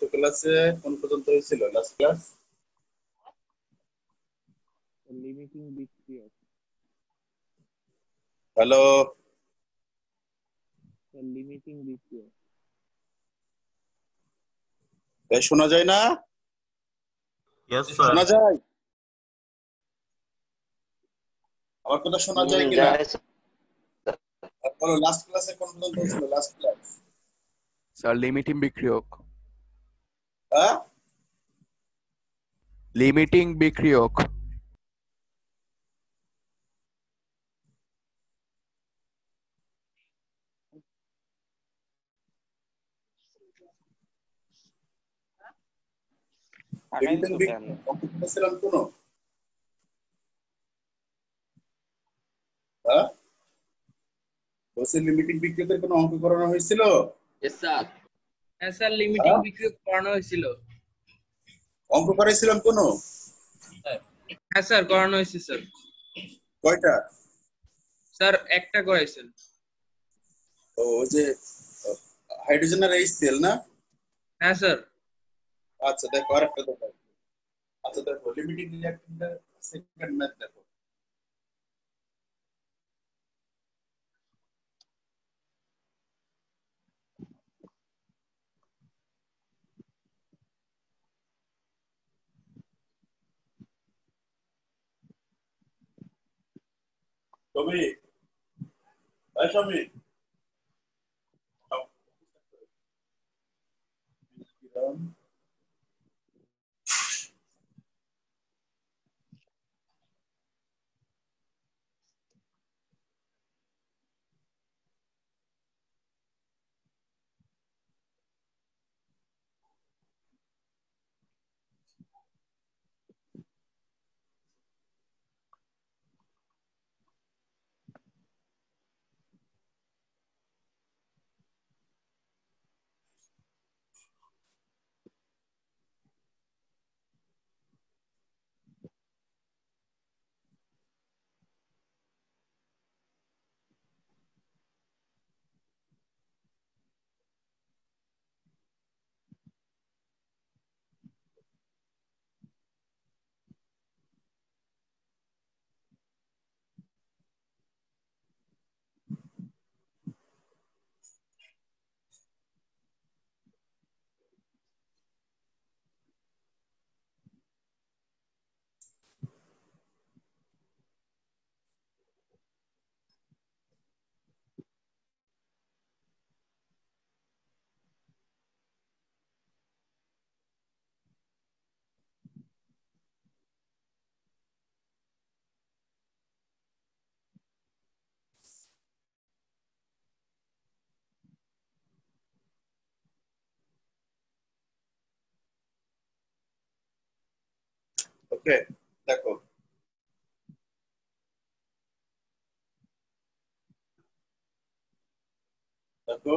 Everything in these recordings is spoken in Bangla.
গত ক্লাসে কোন পর্যন্ত হয়েছিল? লাস্ট ক্লাস লিমিটিং বিক্রিয়ক হ্যালো লিমিটিং বিক্রিয়ক শোনা যায় না. শোনা যায়? আমার কথা শোনা যায় যায় স্যার। বলো লাস্ট ক্লাসে কোন পর্যন্ত হয়েছিল? লাস্ট ক্লাস স্যার লিমিটিং বিক্রিয়ক হ্যাঁ লিমিটিং বিক্রিয়ক। লিমিটিং হ্যাঁ? লিমিটিং বিক্রিয়কের কোনো অঙ্ক করানো হয়েছিল? স্যার হ্যাঁ স্যার লিমিটিং হ্যাঁ? বিক্রি করানো হয়েছিল। অঙ্ক করাইছিলাম কোন? হ্যাঁ স্যার করানো হয়েছে স্যার কয়টা? স্যার একটা করাইছেন। ও ওই যে হাইড্রোজেনের এইচ সেল না? হ্যাঁ স্যার আচ্ছা দেখো আরেকটা দেখো আচ্ছা দেখো লিমিটিং রিঅ্যাক্ট্যান্টের সেকেন্ড ম্যাথ দেখো। Tomi. Vai, Tomi. Tá. Respirando. Okay, দেখো। দেখো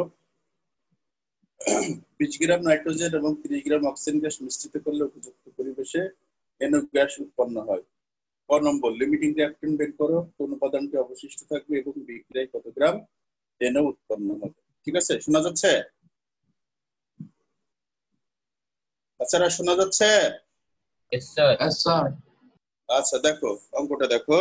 বিশ গ্রাম নাইট্রোজেন এবং ত্রিশ গ্রাম অক্সিজেন গ্যাস মিশ্রিত করলে উপযুক্ত পরিবেশে এনও গ্যাস উৎপন্ন হয়। ক নম্বর লিমিটিং রিঅ্যাকশন বের করো, কোন উপাদানটি অবশিষ্ট থাকবে এবং বিক্রিয়ায় কত গ্রাম এনও উৎপন্ন হবে। ঠিক আছে, শোনা যাচ্ছে? বাচ্চারা শোনা যাচ্ছে? Yes, sir. Yes, sir. Ah, আচ্ছা দেখো অঙ্কটা দেখো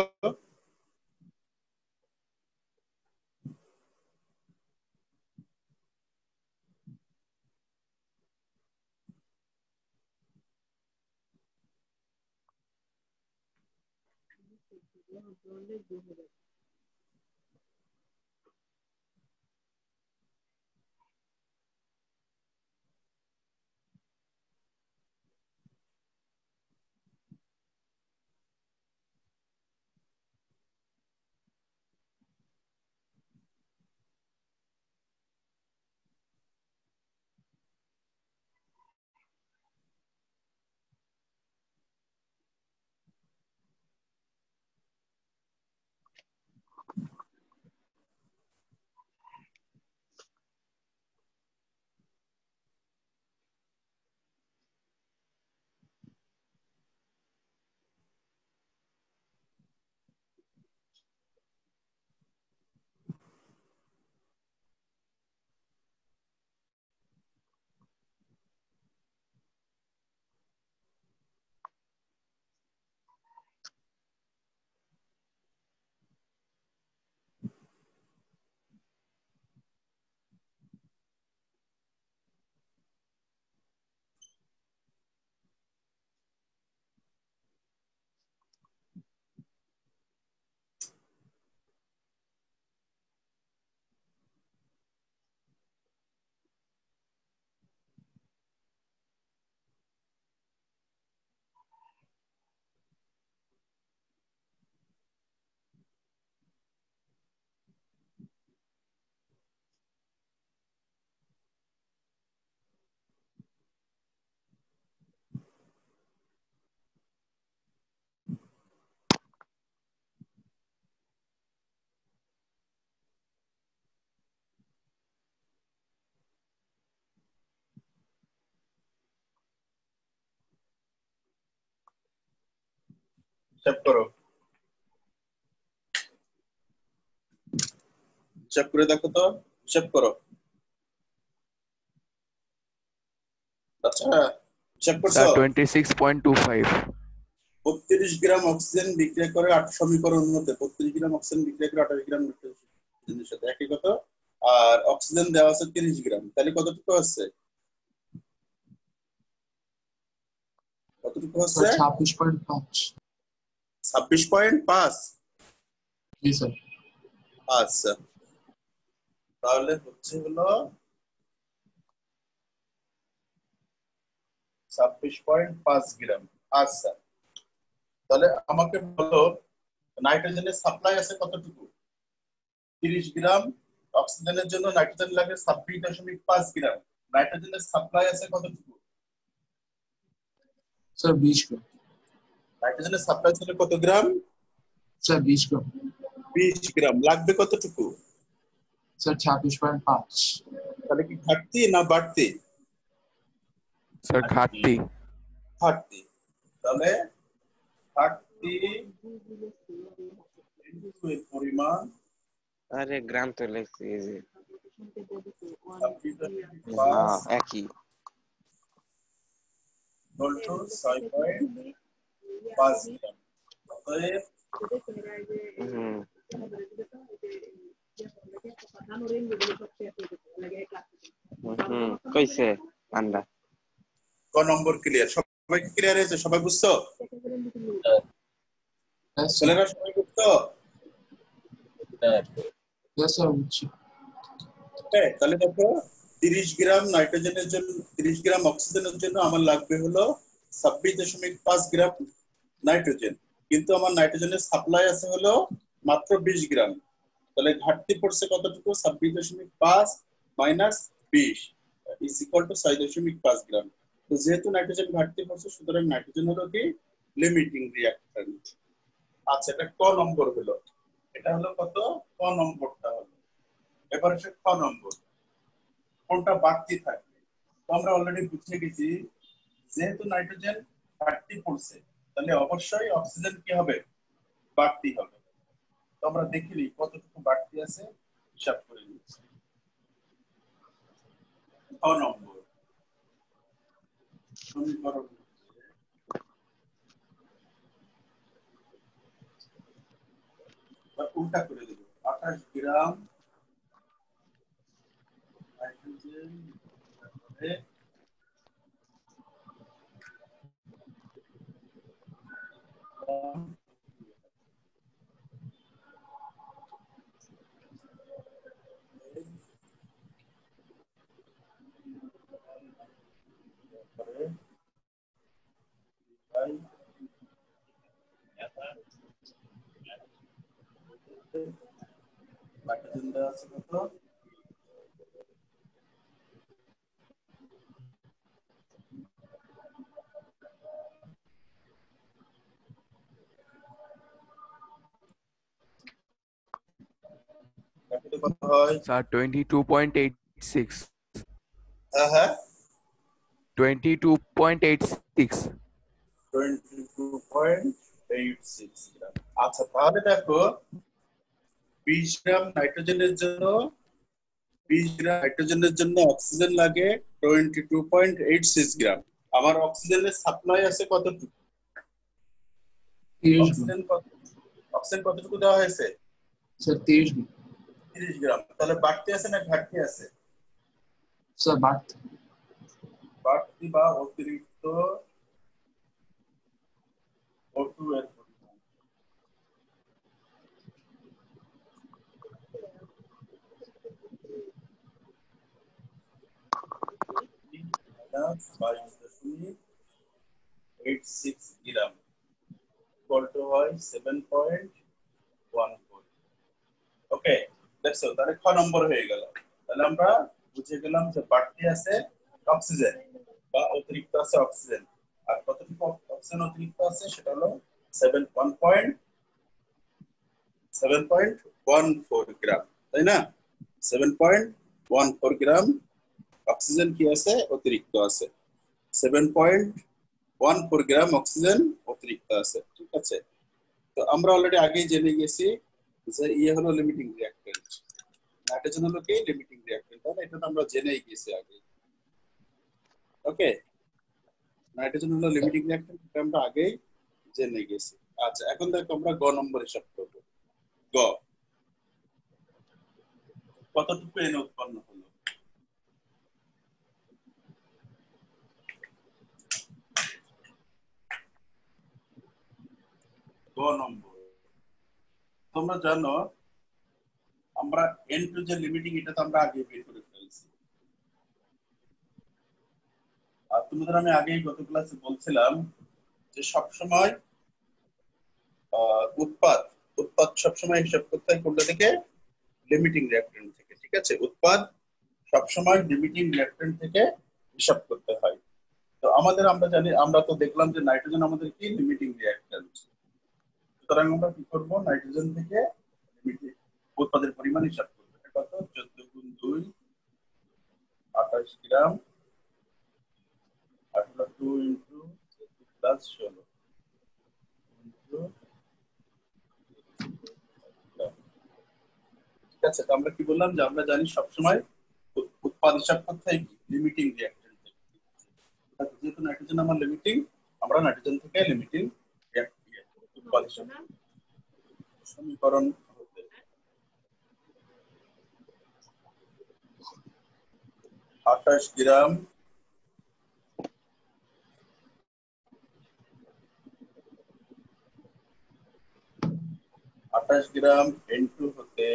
হিসাব করো। হিসাব করে দেখো তো হিসাব করো। আচ্ছা হিসাব করছ? Sir twenty six point two five বত্রিশ গ্রাম অক্সিজেন বিক্রিয়া করে আট সমীকরণ মধ্যে বত্রিশ গ্রাম অক্সিজেন বিক্রিয়া করে আঠাশ গ্রাম নাইট্রোজেনের সাথে একই কথা। আর অক্সিজেন দেওয়া আছে তিরিশ গ্রাম তাহলে কতটুকু আছে কতটুকু হচ্ছে? স্যার ছাব্বিশ পয়েন্ট পাঁচ। আচ্ছা তাহলে হচ্ছে হলো ছাব্বিশ পয়েন্ট পাঁচ গ্রাম। আচ্ছা তাহলে আমাকে বলো নাইট্রোজেনের সাপ্লাই আছে কতটুকু? তিরিশ গ্রাম অক্সিজেনের জন্য নাইট্রোজেন লাগে ছাব্বিশ দশমিক পাঁচ গ্রাম। নাইট্রোজেনের সাপ্লাই আছে কতটুকু? স্যার বিশ গ্রাম। নাইট্রোজেন সাপ্লাই ছিল কত গ্রাম স্যার 20 গ্রাম 20 গ্রাম লাগবে কতটুকু স্যার 26.5 তাহলে কি ঘাটতি না বাড়তি স্যার ঘাটতি ঘাটতি তাহলে ঘাটতি পরিমাণ আরে গ্রাম তো লেখছি এই যে একই 6.5 Mm-hmm. কইছে আন্ডা ক নম্বর ক্লিয়ার সবাই ক্লিয়ার হয়েছে? সবাই বুঝছ? ছেলেরা সবাই তাহলে দেখো তিরিশ গ্রাম নাইট্রোজেনের জন্য তিরিশ গ্রাম অক্সিজেনের জন্য আমার লাগবে হলো ছাব্বিশ দশমিক পাঁচ গ্রাম নাইট্রোজেন। কিন্তু আমার নাইট্রোজেনের সাপ্লাই আছে হলো মাত্র বিশ গ্রাম। তাহলে ঘাটতি পড়ছে কতটুকু? ছাব্বিশ দশমিক পাঁচ মাইনাস বিশ। ইজ টু ছয় দশমিক পাঁচ গ্রাম। তো যেহেতু নাইট্রোজেন ঘাটতি পড়ছে, সুতরাং নাইট্রোজেন হলো কি? লিমিটিং রিয়াক্ট্যান্ট আচ্ছা এটা ক নম্বর হলো? এটা হলো কত? ক নম্বরটা হলো। এবার হচ্ছে খ নম্বর। কোনটা বাড়তি থাকবে? তো আমরা অলরেডি বুঝে গেছি, যেহেতু নাইট্রোজেন ঘাটতি পড়ছে তাহলে অবশ্যই অক্সিজেন কি হবে? বাড়তি হবে। তো আমরা দেখিনি কতটুকু বাড়তি আছে, হিসাব করে নিচ্ছি ছ নম্বর। সমীকরণ উল্টা করে দেবো। আঠাশ গ্রাম নাইট্রোজেন তারপরে তারপরে বাই নাইট্রোজেন দেওয়া আছে কত তাহলে কত হয় sir twenty two point eight six হ্যাঁ হ্যাঁ twenty two point eight six twenty two point eight six gram আচ্ছা তাহলে দেখো বিশ গ্রাম নাইট্রোজেনের জন্য বিশ গ্রাম নাইট্রোজেনের জন্য অক্সিজেন লাগে twenty two point eight six gram আমার অক্সিজেনের সাপ্লাই আছে কতটুকু? তিরিশ গ্রাম অক্সিজেন কত অক্সিজেন কতটুকু দেওয়া হয়েছে? স্যার তিরিশ গ্রাম তিরিশ গ্রাম। তাহলে বাড়তি আছে না ঘাটতি আছে? স্যার বাড়তি। বাড়তি বা অতিরিক্ত O2 এর পরিমাণ। মাইনাস বাইশ দশমিক eight six gram. Equal to হয় seven point one four okay দেখছ? তাহলে খ নম্বর হয়ে গেল। তাহলে আমরা বুঝে গেলাম যে বাড়তি আছে অক্সিজেন বা অতিরিক্ত আছে অক্সিজেন। আর কতটুকু অক্সিজেন অতিরিক্ত আছে সেটা হলো seven one point seven point one four gram তাই না? Seven point one four gram oxygen কি আছে? অতিরিক্ত আছে। Seven point one four gram oxygen অতিরিক্ত আছে, ঠিক আছে? তো আমরা অলরেডি আগেই জেনে গেছি যে ইয়ে হলো লিমিটিং রিঅ্যাক্ট্যান্ট নাইট্রোজেন হলো কি লিমিটিং রিঅ্যাক্ট্যান্ট তাহলে এটা আমরা জেনেই গেছি আগে ওকে নাইট্রোজেন হলো লিমিটিং রিঅ্যাক্ট্যান্ট এটা আমরা আগেই জেনে গেছি আচ্ছা এখন দেখো আমরা গ নম্বর হিসাব করব। গ কতটুকু এন উৎপন্ন হলো? গ নম্বর তোমরা জানো আমরা এন টু যে লিমিটিং এটা তো আমরা আগে বের করে ফেলছি। আর তোমাদের আমি আগেই গত ক্লাসে বলছিলাম যে সব সময় উৎপাদ উৎপাদ সবসময় হিসাব করতে হয় কোনটা থেকে? লিমিটিং রিঅ্যাক্ট্যান্ট থেকে, ঠিক আছে? উৎপাদ সবসময় লিমিটিং রিঅ্যাক্ট্যান্ট থেকে হিসাব করতে হয়। তো আমাদের আমরা জানি, আমরা তো দেখলাম যে নাইট্রোজেন আমাদের কি? লিমিটিং রিঅ্যাক্ট্যান্ট সুতরাং আমরা কি করব? নাইট্রোজেন থেকে limiting উৎপাদের পরিমাণ হিসাব করব কত? চোদ্দ গুণ দুই আঠাশ গ্রাম হলো টু ইন্টু প্লাস ষোলো। ঠিক আছে তো আমরা কি বললাম যে আমরা জানি সবসময় উৎ- উৎপাদ হিসাব করতে হয় লিমিটিং থেকে। যেহেতু নাইট্রোজেন আমার লিমিটিং আমরা নাইট্রোজেন থেকে লিমিটিং উৎপাদ হিসাব সমীকরণ আঠাশ গ্রাম আঠাশ গ্রাম এন্টু হতে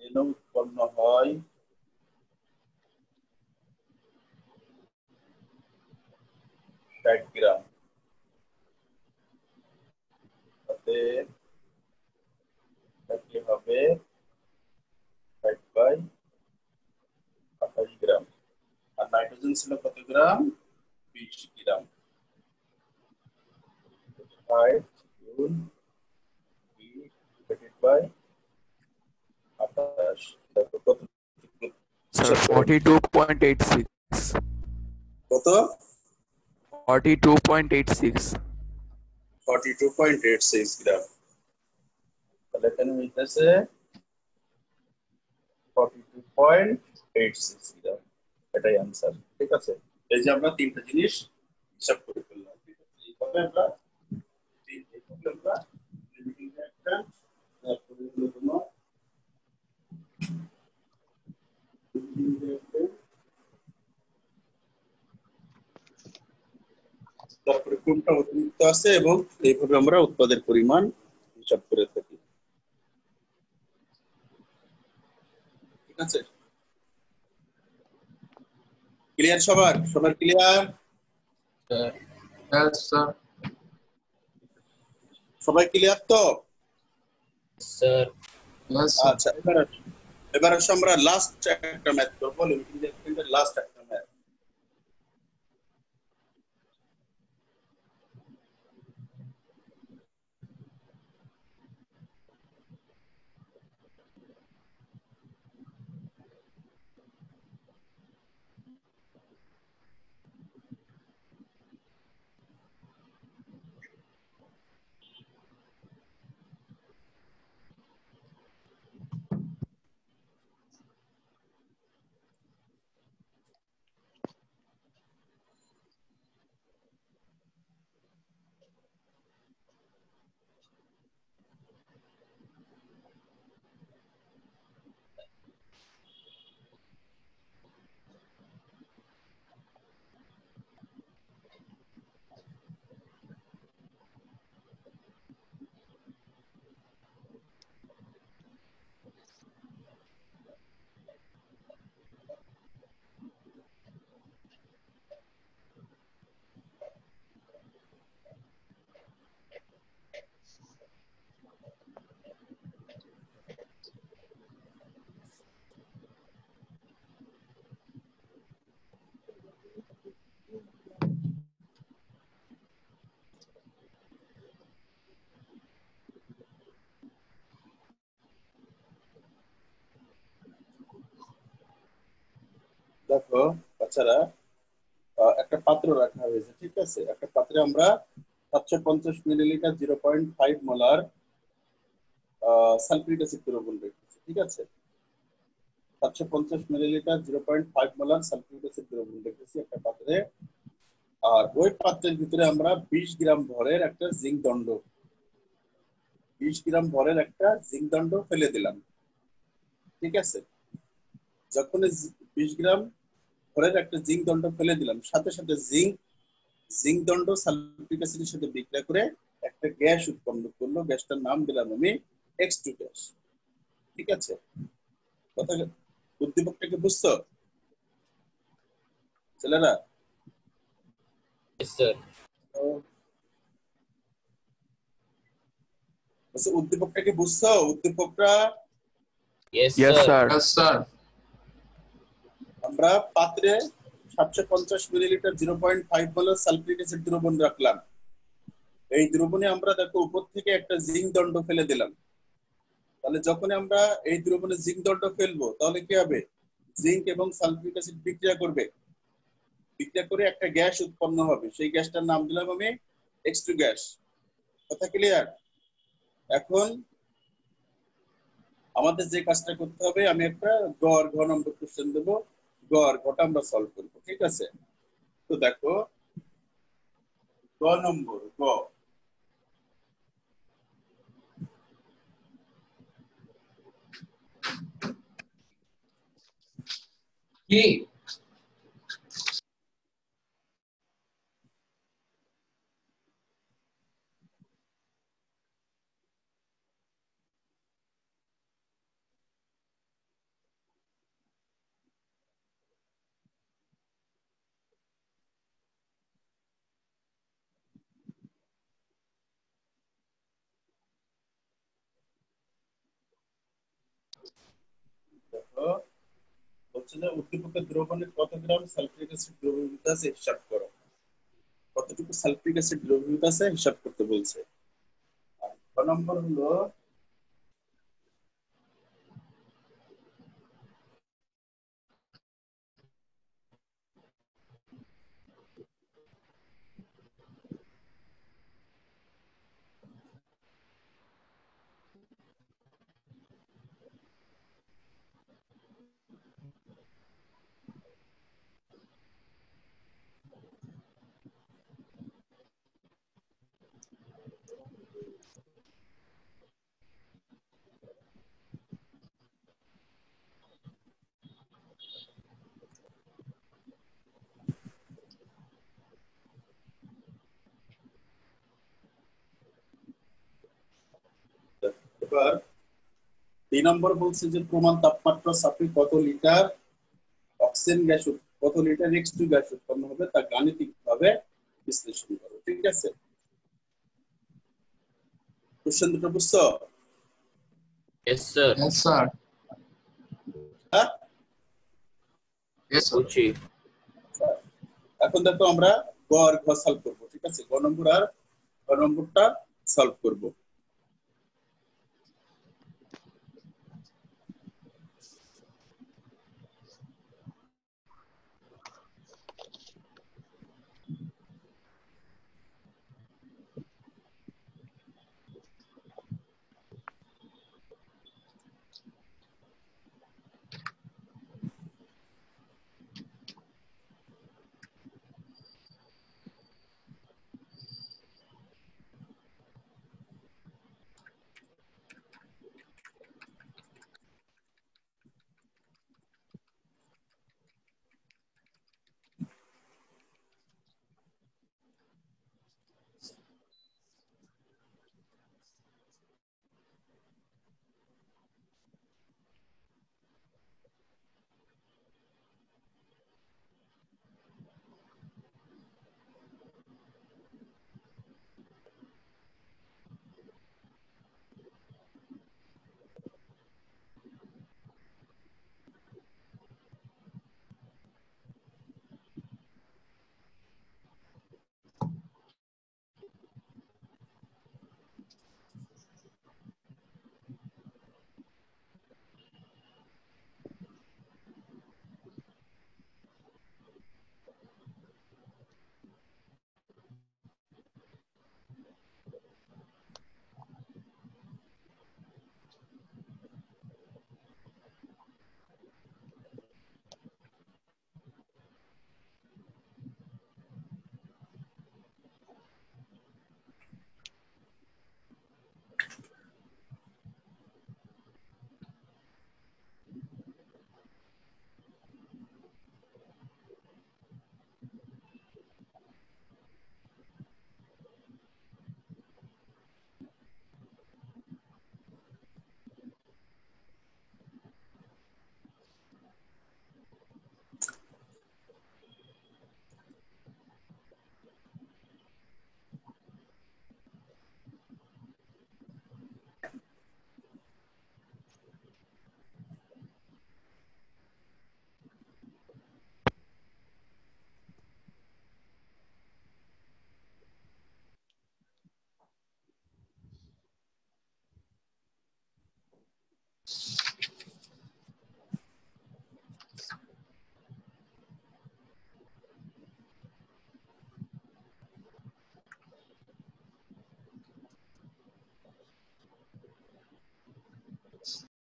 এন উৎপন্ন হয় ষাট গ্রাম তাতে এটা কি হবে ষাট বাই আঠাশ গ্রাম আর নাইট্রোজেন ছিল কত গ্রাম বিশ গ্রাম ষাট গুণ বিশ divided by আঠাশ দেখো কত Sir, 42.86. কত 42.86. Forty two point eight six gram তাহলে এখানে হইতেছে ফর্টি টু পয়েন্ট এটাই আনসার ঠিক আছে এই যে আমরা তিনটা জিনিস হিসাব করে ফেললাম ঠিক আছে এইভাবে আমরা reactant, তারপরে কোনটা অতিরিক্ত আছে এবং এইভাবে আমরা উৎপাদের পরিমাণ হিসাব করে ঠিক আছে ক্লিয়ার সবার? সবার ক্লিয়ার সবাই ক্লিয়ার তো? স্যার আচ্ছা এবার এবার আসো আমরা লাস্ট একটা ম্যাথ করব লিমিটিং লাস্ট একটা ম্যাথ দেখো বাচ্চারা একটা পাত্র রাখা হয়েছে, ঠিক আছে? একটা পাত্রে আমরা সাতশো পঞ্চাশ millilitre zero point five molar sulphuric acid দ্রবণ রেখেছি, ঠিক আছে? সাতশো পঞ্চাশ millilitre zero point five molar sulphuric acid দ্রবণ রেখেছি একটা পাত্রে। আর ওই পাত্রের ভিতরে আমরা বিশ গ্রাম ভরের একটা জিঙ্ক দণ্ড, বিশ গ্রাম ভরের একটা জিঙ্ক দণ্ড ফেলে দিলাম, ঠিক আছে? যখন বিশ গ্রাম ভরের একটা জিঙ্ক দণ্ড ফেলে দিলাম সাথে সাথে জিঙ্ক জিঙ্ক দণ্ড সালফিক অ্যাসিডের সাথে বিক্রিয়া করে একটা গ্যাস উৎপন্ন করল গ্যাসটার নাম দিলাম আমি এক্স টু গ্যাস ঠিক আছে কথা উদ্দীপকটাকে বুঝছ ছেলেরা. উদ্দীপকটাকে বুঝছ উদ্দীপকটা Yes, Yes, sir. sir. Yes, sir. আমরা পাত্রে সাতশো পঞ্চাশ মিলিলিটার জিরো পয়েন্ট ফাইভ বলে সালফিক দ্রবণ রাখলাম। এই দ্রবণে আমরা দেখো উপর থেকে একটা জিঙ্ক দণ্ড ফেলে দিলাম। তাহলে যখন আমরা এই দ্রবণে জিঙ্ক দণ্ড ফেলব, তাহলে কি হবে? জিঙ্ক এবং সালফিক অ্যাসিড বিক্রিয়া করবে। বিক্রিয়া করে একটা গ্যাস উৎপন্ন হবে। সেই গ্যাসটার নাম দিলাম আমি এক্স টু গ্যাস। কথা ক্লিয়ার এখন আমাদের যে কাজটা করতে হবে, আমি একটা গড় ঘ নম্বর কোশ্চেন দেবো। গড় ঘটা আমরা সলভ করব ঠিক আছে? তো দেখো গ নম্বর গ। কি দেখো হচ্ছে উদ্দীপকের দ্রবণে কত গ্রাম সালফিক অ্যাসিড দ্রবীভূত আছে হিসাব করো। কতটুকু সালফিক অ্যাসিড দ্রবীভূত আছে হিসাব করতে বলছে। আর ছ নম্বর হলো এবার দুই নম্বর বলছে যে প্রমাণ তাপমাত্রা চাপে কত লিটার অক্সিজেন গ্যাস কত লিটার এক্স টু গ্যাস উৎপন্ন হবে তা গাণিতিক ভাবে বিশ্লেষণ করো ঠিক আছে কোশ্চেন দুটো বুঝছ Yes, sir. Yes, sir. হ্যাঁ Yes, sir. এখন দেখো আমরা গ আর ঘ সলভ করব ঠিক আছে গ নম্বর আর গ নম্বরটা সলভ করব